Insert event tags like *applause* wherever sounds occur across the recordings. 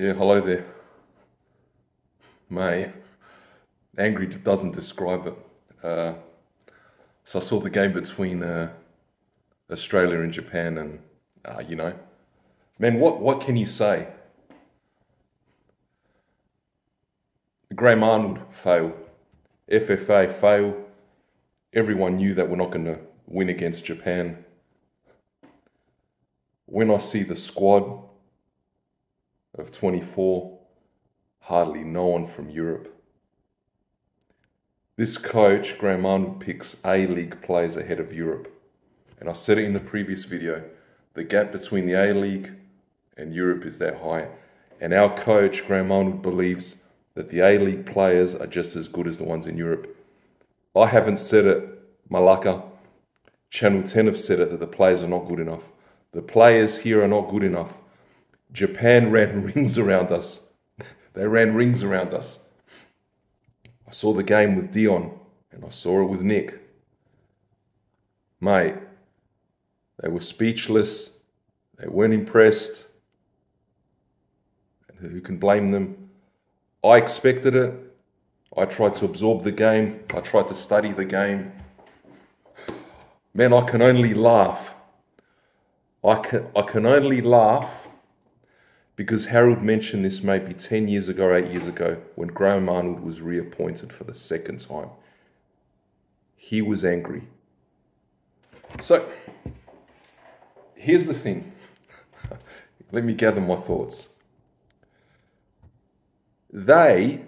Yeah, hello there. May. Angry doesn't describe it. Uh, so I saw the game between uh, Australia and Japan, and uh, you know, man, what what can you say? Graham Arnold fail, FFA fail. Everyone knew that we're not going to win against Japan. When I see the squad of 24, hardly no one from Europe. This coach, Graham Arnold, picks A League players ahead of Europe. And I said it in the previous video the gap between the A League and Europe is that high. And our coach, Graham Arnold, believes that the A League players are just as good as the ones in Europe. I haven't said it, Malaka. Channel 10 have said it that the players are not good enough. The players here are not good enough. Japan ran *laughs* rings around us. They ran rings around us. I saw the game with Dion and I saw it with Nick. Mate, they were speechless. They weren't impressed. And who can blame them? I expected it. I tried to absorb the game. I tried to study the game. Man, I can only laugh. I can, I can only laugh because Harold mentioned this maybe 10 years ago or 8 years ago when Graham Arnold was reappointed for the second time. He was angry. So, here's the thing. *laughs* Let me gather my thoughts. They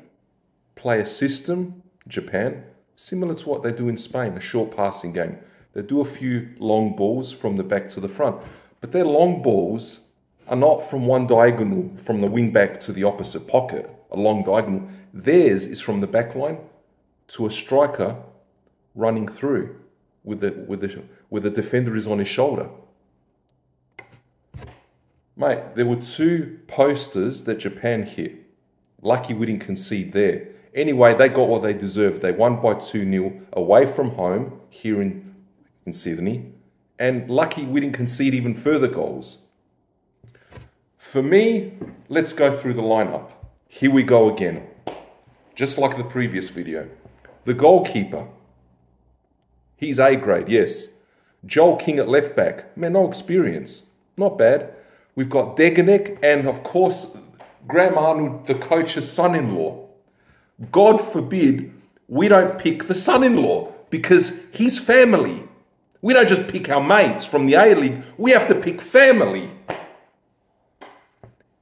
play a system, Japan, similar to what they do in Spain, a short passing game. They do a few long balls from the back to the front, but their long balls are not from one diagonal, from the wing back to the opposite pocket, a long diagonal. Theirs is from the back line to a striker running through with the, with the, with the defender is on his shoulder. Mate, there were two posters that Japan hit. Lucky we didn't concede there. Anyway, they got what they deserved. They won by 2 0 away from home here in, in Sydney. And lucky we didn't concede even further goals. For me, let's go through the lineup. Here we go again. Just like the previous video. The goalkeeper. He's A grade, yes. Joel King at left back. Man, no experience. Not bad. We've got Degenek and, of course, Graham Arnold, the coach's son in law. God forbid we don't pick the son in law because he's family. We don't just pick our mates from the A League, we have to pick family.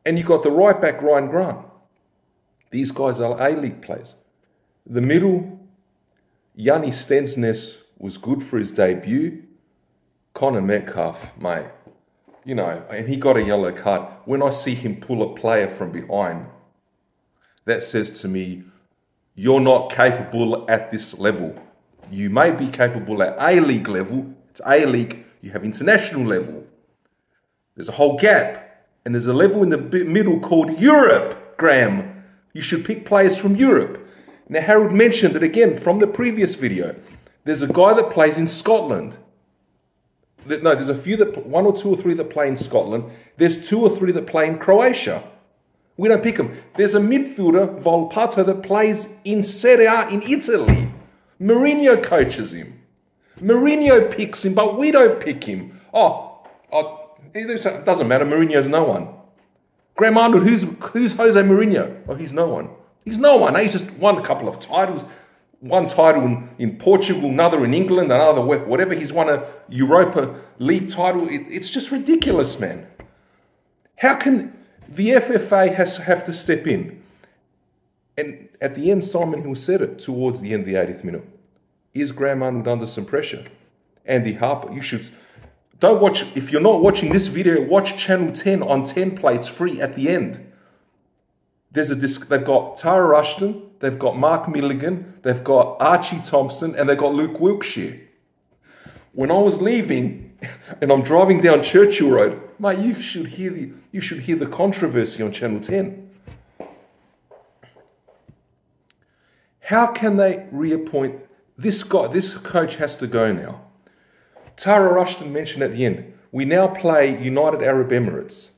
And you've got the right back, Ryan Grant. These guys are A League players. The middle, Yanni Stensness was good for his debut. Connor Metcalfe, mate, you know, and he got a yellow card. When I see him pull a player from behind, that says to me, you're not capable at this level. You may be capable at A League level. It's A League. You have international level. There's a whole gap. And there's a level in the middle called Europe, Graham. You should pick players from Europe. Now, Harold mentioned it again from the previous video. There's a guy that plays in Scotland. No, there's a few that, one or two or three that play in Scotland. There's two or three that play in Croatia. We don't pick them. There's a midfielder, Volpato, that plays in Serie A in Italy. Mourinho coaches him. Mourinho picks him, but we don't pick him. Oh, oh it uh, doesn't matter. Mourinho's no one. Graham Arnold, who's, who's Jose Mourinho? Oh, he's no one. He's no one. He's just won a couple of titles one title in, in Portugal, another in England, another whatever. He's won a Europa League title. It, it's just ridiculous, man. How can the FFA has have to step in? And at the end, Simon Hill said it towards the end of the 80th minute. Is Graham Arnold under some pressure? Andy Harper, you should don't watch if you're not watching this video, watch channel 10 on 10 plates free at the end. There's a disc, they've got Tara Rushton, they've got Mark Milligan, they've got Archie Thompson, and they've got Luke Wilkshire. When I was leaving *laughs* and I'm driving down Churchill Road, mate, you should hear the you should hear the controversy on Channel 10. How can they reappoint this guy? This coach has to go now. Tara Rushton mentioned at the end, we now play United Arab Emirates.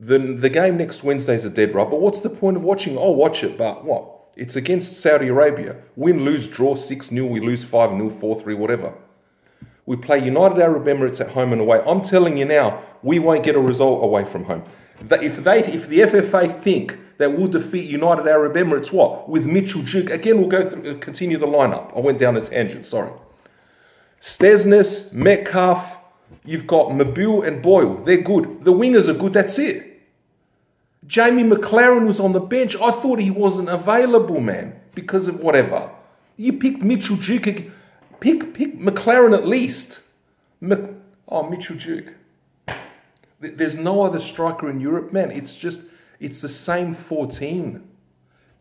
The, the game next Wednesday is a dead rubber. What's the point of watching? I'll watch it, but what? It's against Saudi Arabia. Win, lose, draw 6 0, we lose 5 0, 4 3, whatever. We play United Arab Emirates at home and away. I'm telling you now, we won't get a result away from home. If they, if the FFA think that we'll defeat United Arab Emirates, what with Mitchell Duke again? We'll go through, continue the lineup. I went down a tangent. Sorry. Stensness, Metcalfe, you've got Mabil and Boyle. They're good. The wingers are good. That's it. Jamie Maclaren was on the bench. I thought he wasn't available, man, because of whatever. You picked Mitchell Duke. Pick, pick Maclaren at least. Mc, oh, Mitchell Duke. There's no other striker in Europe, man. It's just, it's the same 14.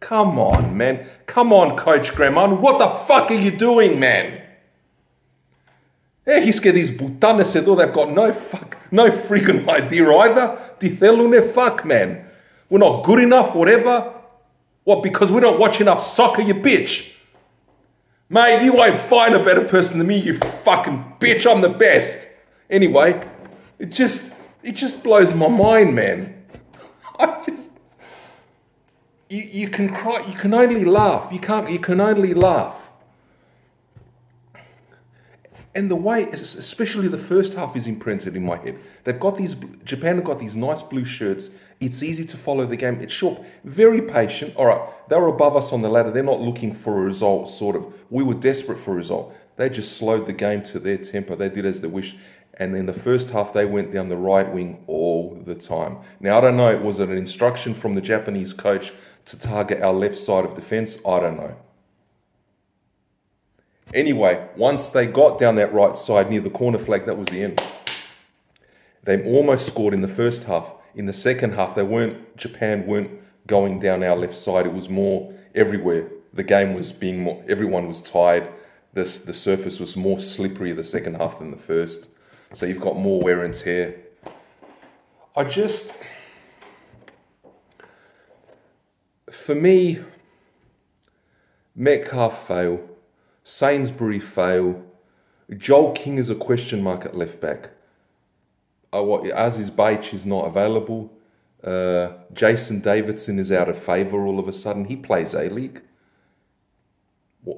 Come on, man. Come on, Coach Graham. What the fuck are you doing, man? Eh, é risca these butanas though they've got no fuck, no freaking *laughs* idea either. Dithelune fuck, man. We're not good enough, whatever. What, because we don't watch enough soccer, you bitch? Mate, you won't find a better person than me, you fucking bitch. I'm the best. Anyway, it just it just blows my mind, man. *laughs* I just you, you can cry you can only laugh. You can't you can only laugh. And the way, especially the first half, is imprinted in my head. They've got these, Japan have got these nice blue shirts. It's easy to follow the game. It's short, very patient. All right, they were above us on the ladder. They're not looking for a result, sort of. We were desperate for a result. They just slowed the game to their tempo. They did as they wish. And in the first half, they went down the right wing all the time. Now, I don't know, was it an instruction from the Japanese coach to target our left side of defense? I don't know. Anyway, once they got down that right side near the corner flag, that was the end. They almost scored in the first half. In the second half, they weren't, Japan weren't going down our left side. It was more everywhere. The game was being more, everyone was tired. This, the surface was more slippery the second half than the first. So you've got more wear and tear. I just, for me, Metcalfe fail Sainsbury fail. Joel King is a question mark at left back. Aziz Behich is not available. Uh, Jason Davidson is out of favour all of a sudden. He plays A League.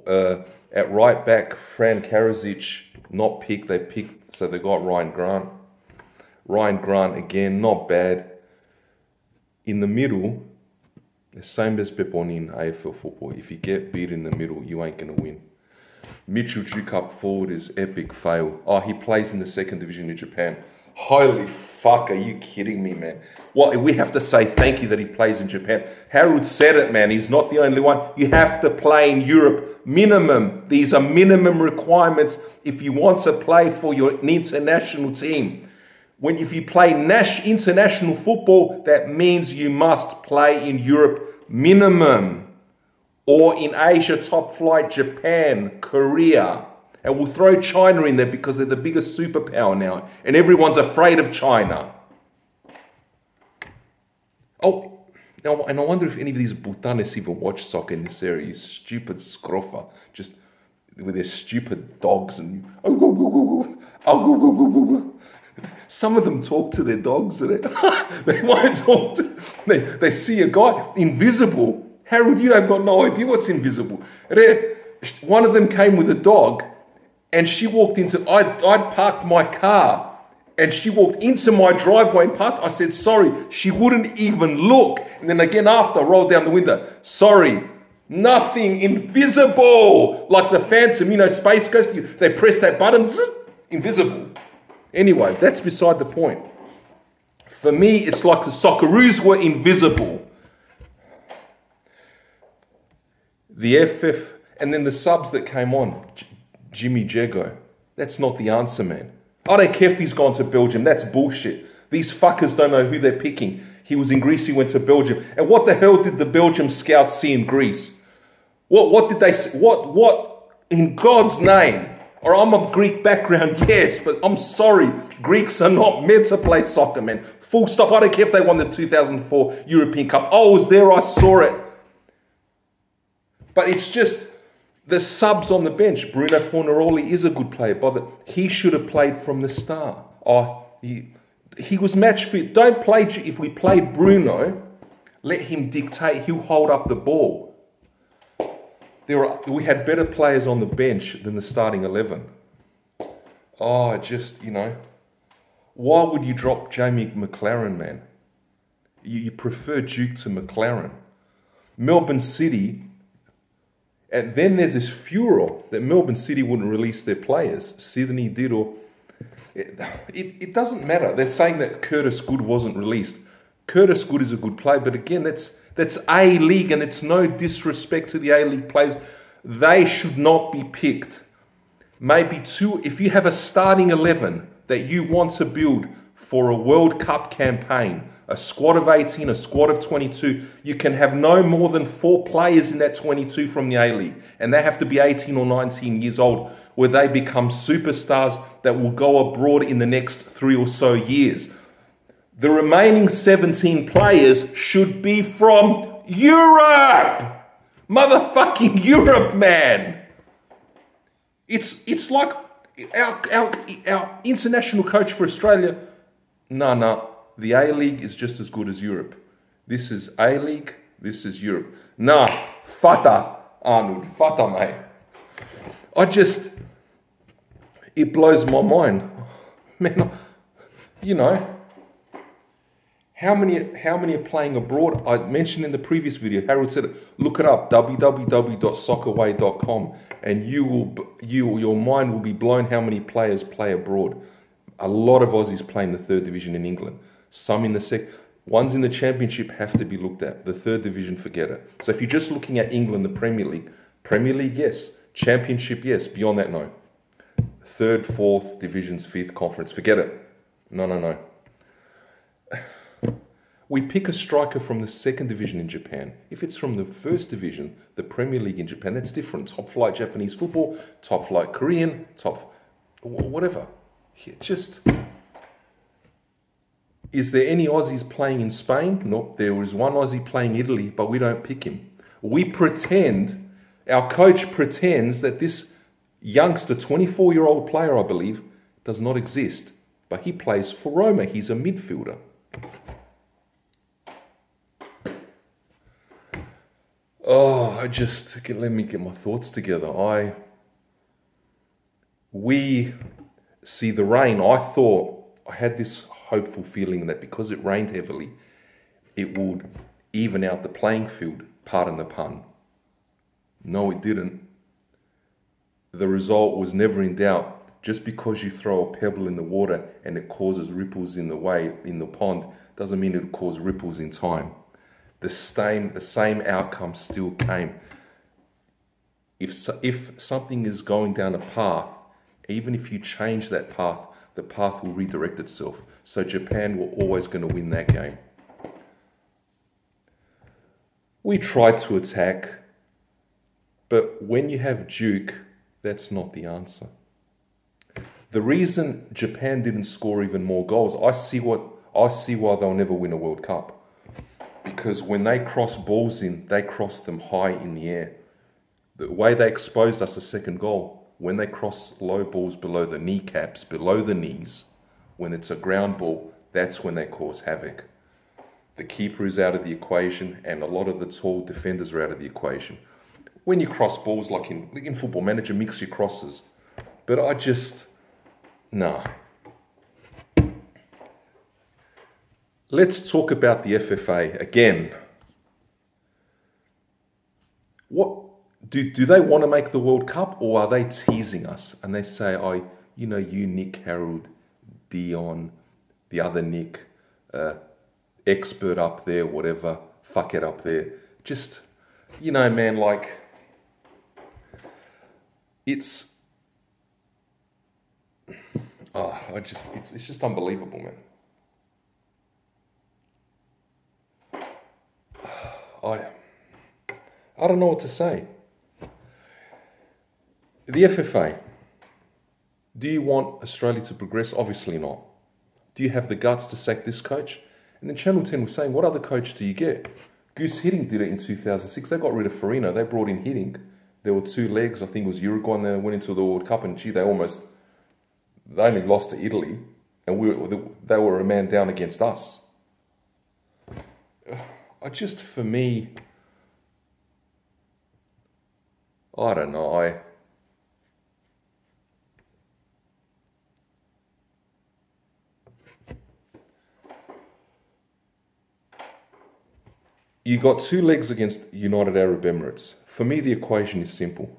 Uh, at right back, Fran Karačić not picked. They picked, so they got Ryan Grant. Ryan Grant again, not bad. In the middle, the same as Peponi in AFL football. If you get beat in the middle, you ain't gonna win. Mitchell Duke up forward is epic fail. Oh, he plays in the second division in Japan. Holy fuck, are you kidding me, man? What we have to say thank you that he plays in Japan. Harold said it, man. He's not the only one. You have to play in Europe. Minimum. These are minimum requirements if you want to play for your international team. When if you play Nash international football, that means you must play in Europe minimum or in Asia, top flight, Japan, Korea. And we'll throw China in there because they're the biggest superpower now, and everyone's afraid of China. Oh, now, and I wonder if any of these Bhutanis even watch soccer in this area. You stupid scroffa, just with their stupid dogs and oh, go, go, go, go. Oh, go, go, go, go, go. Some of them talk to their dogs. They, *laughs* they won't talk. To, they, they see a guy invisible Harold, you have got no idea what's invisible. One of them came with a dog and she walked into, I'd, I'd parked my car and she walked into my driveway and passed. I said, sorry. She wouldn't even look. And then again after, I rolled down the window. Sorry. Nothing invisible. Like the Phantom, you know, Space Ghost. They press that button, zzz, invisible. Anyway, that's beside the point. For me, it's like the Socceroos were invisible. The FF, and then the subs that came on, J- Jimmy Jeggo. That's not the answer, man. I don't care if he's gone to Belgium. That's bullshit. These fuckers don't know who they're picking. He was in Greece, he went to Belgium. And what the hell did the Belgium scouts see in Greece? What, what did they see? What, what, in God's name? Or I'm of Greek background, *laughs* yes, but I'm sorry. Greeks are not meant to play soccer, man. Full stop. I don't care if they won the 2004 European Cup. I was there, I saw it. But it's just the subs on the bench. Bruno Fornaroli is a good player, but he should have played from the start. Oh, he, he was match fit. Don't play, if we play Bruno, let him dictate, he'll hold up the ball. There are, we had better players on the bench than the starting 11. Oh, just, you know, why would you drop Jamie Maclaren, man? You, you prefer Duke to Maclaren. Melbourne City, and then there's this furor that Melbourne City wouldn't release their players. Sydney did, or it, it, it doesn't matter. They're saying that Curtis Good wasn't released. Curtis Good is a good player, but again, that's that's A League, and it's no disrespect to the A League players. They should not be picked. Maybe two, if you have a starting 11 that you want to build for a World Cup campaign, a squad of 18, a squad of 22, you can have no more than four players in that 22 from the A League. And they have to be 18 or 19 years old, where they become superstars that will go abroad in the next three or so years. The remaining 17 players should be from Europe! Motherfucking Europe, man! It's, it's like our, our, our international coach for Australia. No, no, the A League is just as good as Europe. This is A League, this is Europe. Nah, fata, Arnold, fata, mate. I just, it blows my mind. *laughs* Man, you know, how many, how many are playing abroad? I mentioned in the previous video, Harold said, look it up, www.soccerway.com, and you will, you, your mind will be blown how many players play abroad. A lot of Aussies play in the third division in England. Some in the sec, ones in the championship have to be looked at. The third division, forget it. So if you're just looking at England, the Premier League, Premier League, yes. Championship, yes. Beyond that, no. Third, fourth divisions, fifth conference, forget it. No, no, no. *sighs* We pick a striker from the second division in Japan. If it's from the first division, the Premier League in Japan, that's different. Top flight Japanese football, top flight Korean, top whatever. Here, just is there any Aussies playing in Spain? Nope. There is one Aussie playing Italy, but we don't pick him. We pretend, our coach pretends that this youngster, 24 year old player, I believe, does not exist. But he plays for Roma. He's a midfielder. Oh, I just let me get my thoughts together. I we see the rain. I thought I had this hopeful feeling that because it rained heavily, it would even out the playing field. Pardon the pun. No, it didn't. The result was never in doubt. Just because you throw a pebble in the water and it causes ripples in the way in the pond doesn't mean it'll cause ripples in time the same, the same outcome still came. If, if something is going down a path, even if you change that path, the path will redirect itself. So Japan were always going to win that game. We tried to attack, but when you have Duke, that's not the answer. The reason Japan didn't score even more goals, I see what I see why they'll never win a World Cup because when they cross balls in, they cross them high in the air. The way they exposed us a second goal, when they cross low balls below the kneecaps, below the knees, when it's a ground ball, that's when they cause havoc. The keeper is out of the equation, and a lot of the tall defenders are out of the equation. When you cross balls, like in, in Football Manager, mix your crosses. But I just, nah, Let's talk about the FFA again. What do, do they want to make the World Cup or are they teasing us? And they say, oh, you know, you, Nick, Harold, Dion, the other Nick, uh, expert up there, whatever, fuck it up there. Just, you know, man, like, it's, oh, I just, it's, it's just unbelievable, man. *sighs* I, I don't know what to say. The FFA. Do you want Australia to progress? Obviously not. Do you have the guts to sack this coach? And then Channel 10 was saying, what other coach do you get? Guus Hiddink did it in 2006. They got rid of Farina. They brought in Hiddink. There were two legs. I think it was Uruguay and they went into the World Cup and gee, they almost, they only lost to Italy. and we they were a man down against us. *sighs* I just, for me, I don't know. I you got two legs against United Arab Emirates. For me, the equation is simple.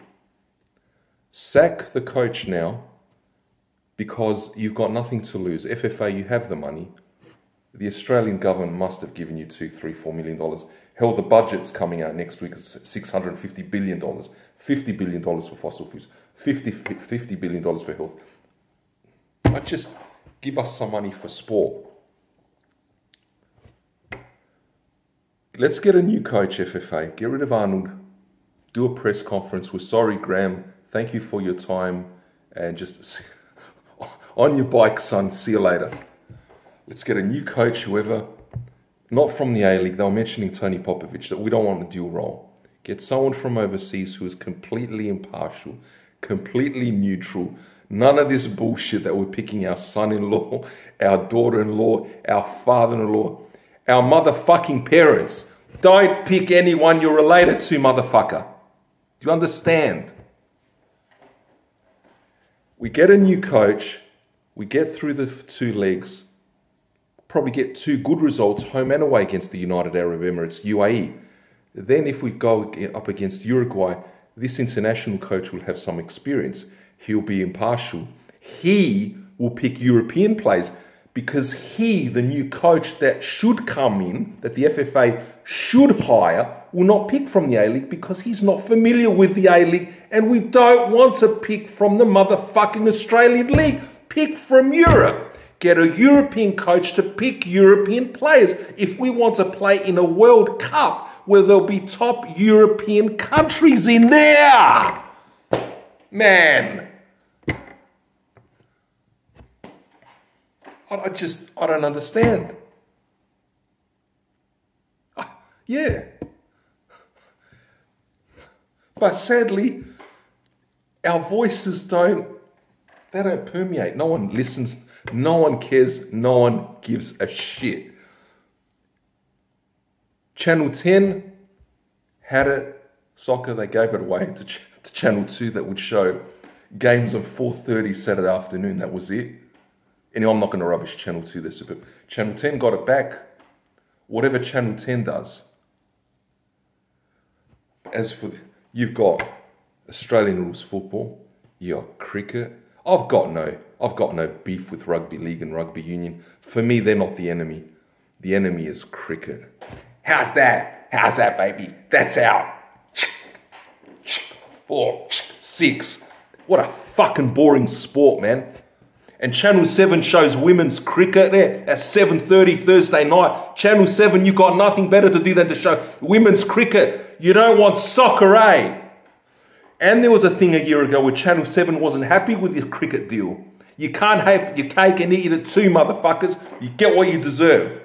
Sack the coach now because you've got nothing to lose. FFA, you have the money. The Australian government must have given you two, three, four million dollars. Hell, the budget's coming out next week. It's $650 billion. $50 billion for fossil fuels. 50, $50 billion for health. I just give us some money for sport. Let's get a new coach, FFA. Get rid of Arnold. Do a press conference. We're sorry, Graham. Thank you for your time. And just *laughs* on your bike, son. See you later. Let's get a new coach, whoever. Not from the A League. They were mentioning Tony Popovic that we don't want a dual role. Get someone from overseas who is completely impartial, completely neutral. None of this bullshit that we're picking our son in law, *laughs* our daughter in law, our father in law, our motherfucking parents. Don't pick anyone you're related to, motherfucker. Do you understand? We get a new coach, we get through the two legs, probably get two good results home and away against the United Arab Emirates, UAE. Then, if we go up against Uruguay, this international coach will have some experience. He'll be impartial. He will pick European players because he, the new coach that should come in, that the FFA should hire, will not pick from the A League because he's not familiar with the A League and we don't want to pick from the motherfucking Australian League. Pick from Europe. Get a European coach to pick European players. If we want to play in a World Cup where there'll be top European countries in there. Man. I just, I don't understand. Ah, yeah. But sadly, our voices don't, they don't permeate. No one listens, no one cares, no one gives a shit. Channel 10 had a soccer, they gave it away to, to Channel 2 that would show games on 4.30 Saturday afternoon. That was it. Anyway, I'm not going to rubbish Channel 2 this, but Channel 10 got it back. Whatever Channel 10 does. As for, you've got Australian rules football, you got cricket. I've got no, I've got no beef with rugby league and rugby union. For me, they're not the enemy. The enemy is cricket. How's that? How's that, baby? That's out. Four, six. What a fucking boring sport, man. And Channel 7 shows women's cricket there at 7.30 Thursday night. Channel 7, you got nothing better to do than to show women's cricket. You don't want soccer, eh? And there was a thing a year ago where Channel 7 wasn't happy with your cricket deal. You can't have your cake and eat it too, motherfuckers. You get what you deserve.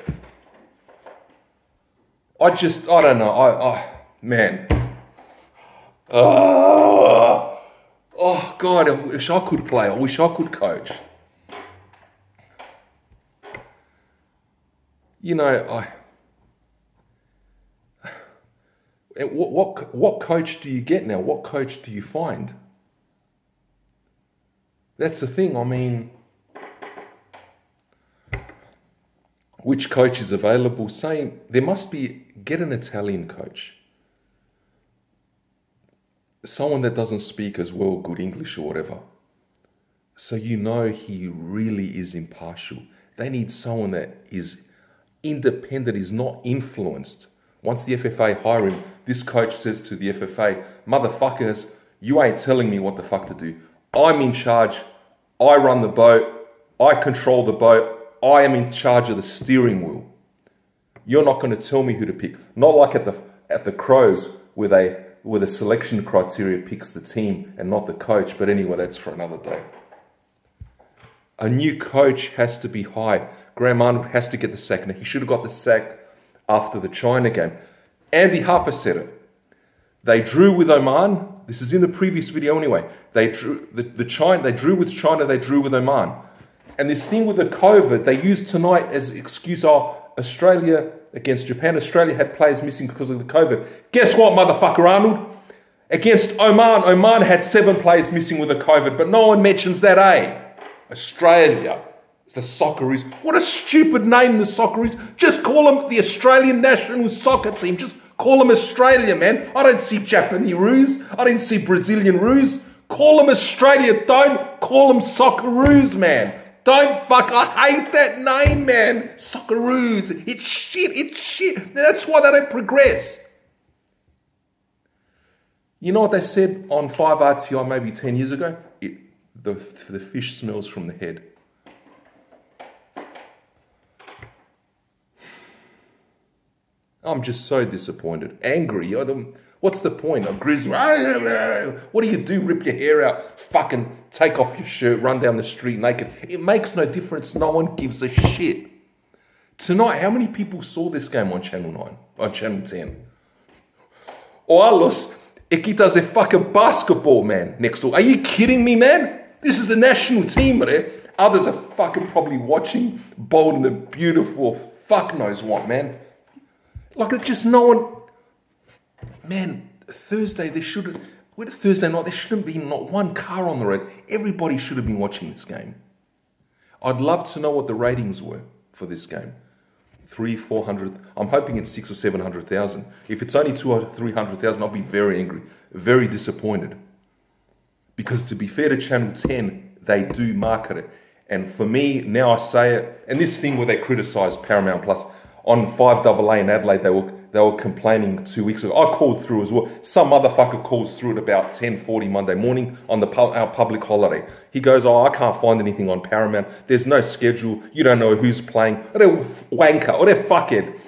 I just, I don't know. I, I man. Oh, oh, God, I wish I could play. I wish I could coach. You know, I. What, what, what coach do you get now? What coach do you find? That's the thing. I mean, which coach is available? Say there must be, get an Italian coach. Someone that doesn't speak as well good English or whatever. So you know he really is impartial. They need someone that is independent, is not influenced. Once the FFA hire him, this coach says to the FFA, motherfuckers, you ain't telling me what the fuck to do. I'm in charge. I run the boat. I control the boat. I am in charge of the steering wheel. You're not going to tell me who to pick. Not like at the at the Crows where they where the selection criteria picks the team and not the coach. But anyway, that's for another day. A new coach has to be hired. Graham Arnold has to get the sack. Now, he should have got the sack after the China game. Andy Harper said it. They drew with Oman. This is in the previous video anyway. They drew the, the China. They drew with China. They drew with Oman. And this thing with the COVID, they used tonight as excuse, oh, Australia against Japan. Australia had players missing because of the COVID. Guess what, motherfucker Arnold? Against Oman, Oman had seven players missing with the COVID, but no one mentions that, eh? Australia. The Socceroos. What a stupid name, the Socceroos. Just call them the Australian national soccer team. Just call them Australia, man. I don't see Japanese roos. I don't see Brazilian roos. Call them Australia. Don't call them Socceroos, man. Don't fuck. I hate that name, man. Socceroos. It's shit. It's shit. That's why they don't progress. You know what they said on 5RTI maybe 10 years ago? It, the, the fish smells from the head. I'm just so disappointed. Angry. What's the point? I'm grizzly. What do you do? Rip your hair out, fucking take off your shirt, run down the street naked. It makes no difference. No one gives a shit. Tonight, how many people saw this game on Channel 9, on Channel 10? O Alos, Equitas a fucking basketball, man, next door. Are you kidding me, man? This is the national team, man. Others are fucking probably watching Bold and the Beautiful, fuck knows what, man. Like, it's just no one. Man, Thursday, there should have. With Thursday night, there shouldn't be not one car on the road. Everybody should have been watching this game. I'd love to know what the ratings were for this game. Three, four hundred. I'm hoping it's six or seven hundred thousand. If it's only two or three hundred thousand, I'll be very angry, very disappointed. Because to be fair to Channel 10, they do market it. And for me, now I say it, and this thing where they criticise Paramount Plus, on 5AA in Adelaide, they were they were complaining two weeks ago. I called through as well. Some motherfucker calls through at about 10.40 Monday morning on the our public holiday. He goes, oh, I can't find anything on Paramount. There's no schedule. You don't know who's playing. What a wanker. What a fuckhead.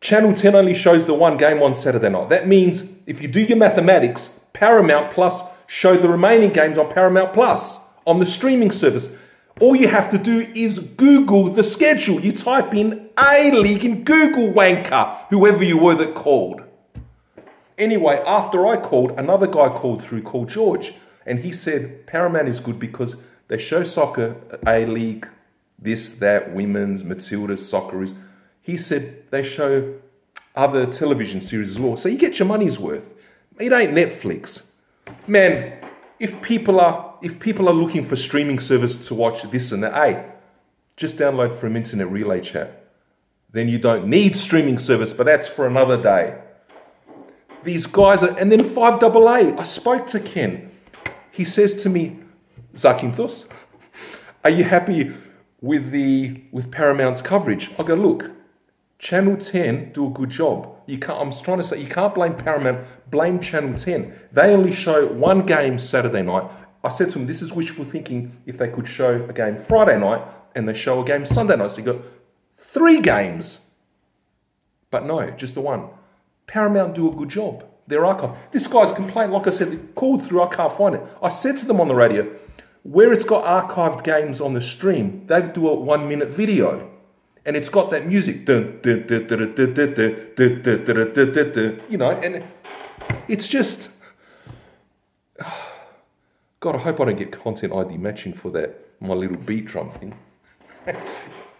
Channel 10 only shows the one game on Saturday night. That means if you do your mathematics, Paramount Plus show the remaining games on Paramount Plus on the streaming service. All you have to do is Google the schedule. You type in A League in Google Wanker, whoever you were that called. Anyway, after I called, another guy called through called George, and he said Paramount is good because they show soccer, A League, this, that, women's, Matilda's, soccer is. He said they show other television series as well. So you get your money's worth. It ain't Netflix. Man, if people are if people are looking for streaming service to watch this and that, hey, just download from Internet Relay Chat. Then you don't need streaming service, but that's for another day. These guys are, and then 5AA. I spoke to Ken. He says to me, Zakynthos, are you happy with the with Paramount's coverage? I go, look, Channel 10 do a good job. You can't, I'm trying to say you can't blame Paramount, blame Channel 10. They only show one game Saturday night. I said to them, this is wishful thinking if they could show a game Friday night and they show a game Sunday night. So you got three games. But no, just the one. Paramount do a good job. Their archive. This guy's complained, like I said, they called through, I can't find it. I said to them on the radio, where it's got archived games on the stream, they do a one minute video and it's got that music, you know, and it's just, God, I hope I don't get content ID matching for that, my little beat drum thing.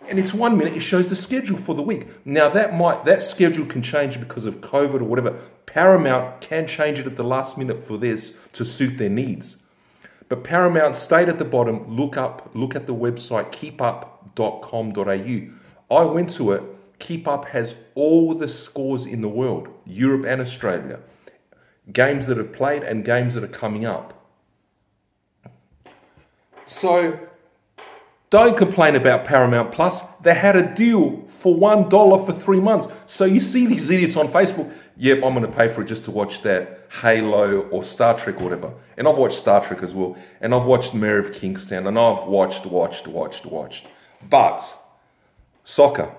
and it's one minute, it shows the schedule for the week. Now that might, that schedule can change because of COVID or whatever. Paramount can change it at the last minute for this to suit their needs. But Paramount stayed at the bottom, look up, look at the website keepup.com.au I went to it. KeepUp has all the scores in the world, Europe and Australia, games that have played and games that are coming up. So don't complain about Paramount Plus. They had a deal for $1 for three months. So you see these idiots on Facebook, yep, I'm going to pay for it just to watch that Halo or Star Trek or whatever. And I've watched Star Trek as well. And I've watched Mayor of Kingstown. And I've watched, watched, watched, watched. But Soccer.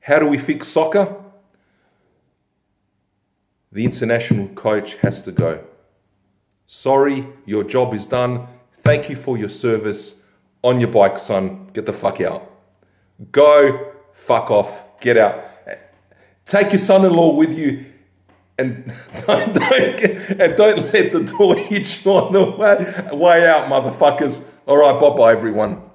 How do we fix soccer? The international coach has to go. Sorry, your job is done. Thank you for your service. On your bike, son. Get the fuck out. Go, fuck off, get out. Take your son in law with you and *laughs* don't, don't, and don't let the door *laughs* hit you on the way, way out, motherfuckers. All right, bye bye, everyone.